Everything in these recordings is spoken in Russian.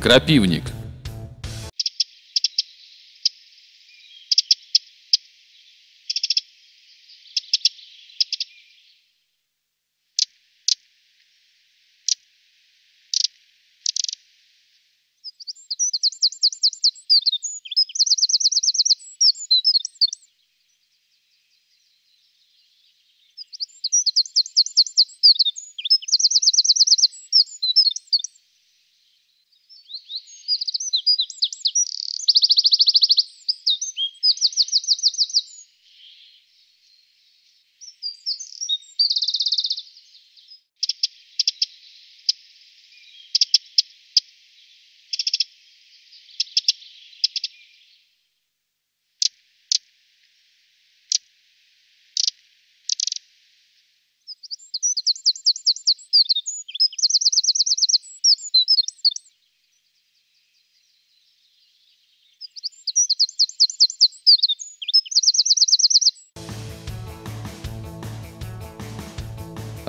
Крапивник.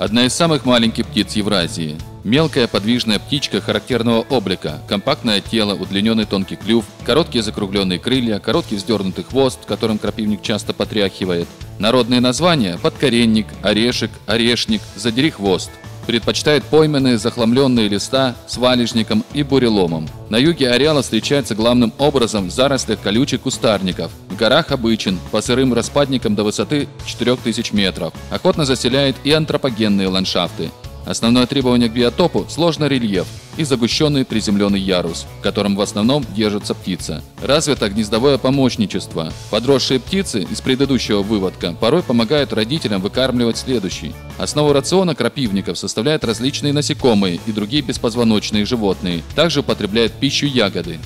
Одна из самых маленьких птиц Евразии. Мелкая подвижная птичка характерного облика, компактное тело, удлиненный тонкий клюв, короткие закругленные крылья, короткий вздернутый хвост, которым крапивник часто потряхивает. Народные названия – подкоренник, орешек, орешник, задери хвост – предпочитает пойменные захламленные листа с валежником и буреломом. На юге ареала встречается главным образом в зарослях колючих кустарников. В горах обычен, по сырым распадникам до высоты 4000 метров. Охотно заселяет и антропогенные ландшафты. Основное требование к биотопу – сложный рельеф и загущенный приземленный ярус, в котором в основном держится птица. Развито гнездовое помощничество. Подросшие птицы из предыдущего выводка порой помогают родителям выкармливать следующий. Основу рациона крапивников составляют различные насекомые и другие беспозвоночные животные. Также употребляют пищу ягоды.